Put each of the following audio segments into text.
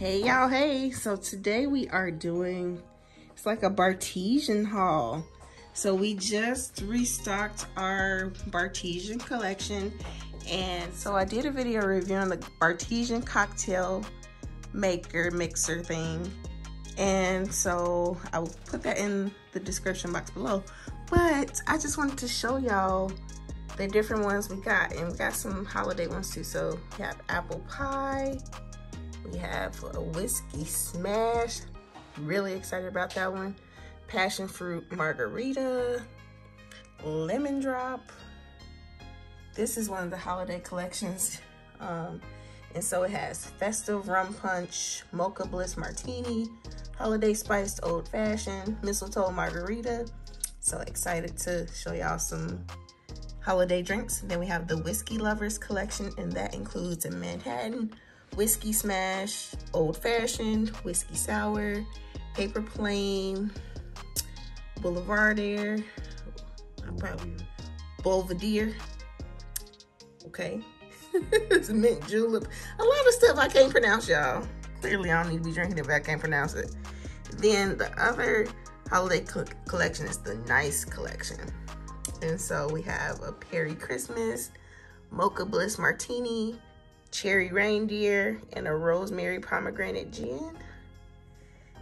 Hey y'all, hey. So today we are doing, it's like a Bartesian haul. So we just restocked our Bartesian collection. And so I did a video review on the Bartesian cocktail maker mixer thing. And so I will put that in the description box below. But I just wanted to show y'all the different ones we got. And we got some holiday ones too. So we have apple pie. We have a whiskey smash. Really excited about that one. Passion fruit margarita. Lemon drop. This is one of the holiday collections. Um, and so it has festive rum punch, mocha bliss martini, holiday spiced old fashioned, mistletoe margarita. So excited to show y'all some holiday drinks. Then we have the Whiskey Lovers collection, and that includes a Manhattan, Whiskey Smash, Old Fashioned, Whiskey Sour, Paper Plane, Boulevardier, probably Belvedere, okay? it's mint julep. A lot of stuff I can't pronounce, y'all. Clearly, I don't need to be drinking it if I can't pronounce it. Then the other holiday co collection is the Nice collection. And so we have a Perry Christmas, Mocha Bliss Martini, Cherry Reindeer, and a Rosemary Pomegranate Gin.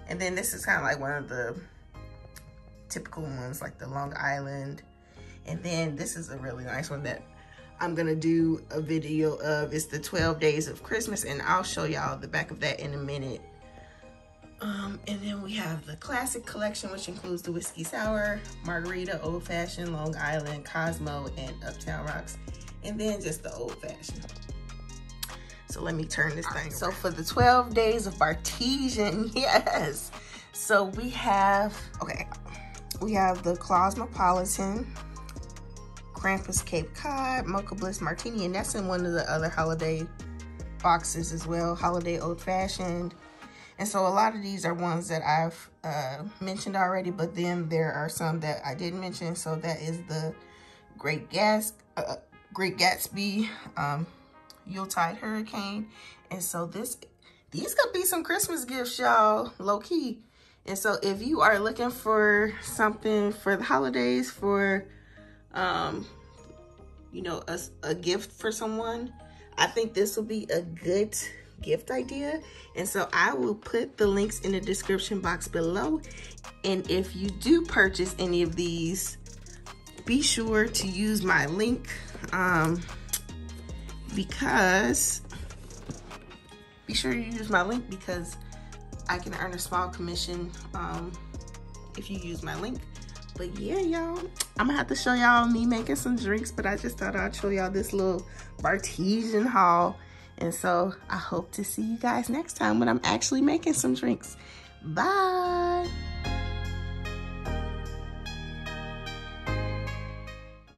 And then this is kind of like one of the typical ones, like the Long Island. And then this is a really nice one that I'm gonna do a video of. It's the 12 days of Christmas, and I'll show y'all the back of that in a minute. Um, and then we have the classic collection, which includes the whiskey sour, margarita, old fashioned, Long Island, Cosmo, and Uptown Rocks. And then just the old fashioned. So let me turn this thing. So for the 12 days of Bartesian, yes. So we have, okay, we have the Cosmopolitan, Krampus Cape Cod, Mocha Bliss Martini, and that's in one of the other holiday boxes as well, Holiday Old Fashioned. And so a lot of these are ones that I've uh, mentioned already, but then there are some that I didn't mention. So that is the Great Gas, uh, Great Gatsby, um, Yuletide Hurricane. And so this, these could be some Christmas gifts, y'all, low key. And so if you are looking for something for the holidays, for, um, you know, a, a gift for someone, I think this will be a good gift idea. And so I will put the links in the description box below. And if you do purchase any of these, be sure to use my link um, because, be sure you use my link because I can earn a small commission um, if you use my link. But yeah, y'all, I'm gonna have to show y'all me making some drinks, but I just thought I'd show y'all this little Bartesian haul and so I hope to see you guys next time when I'm actually making some drinks. Bye.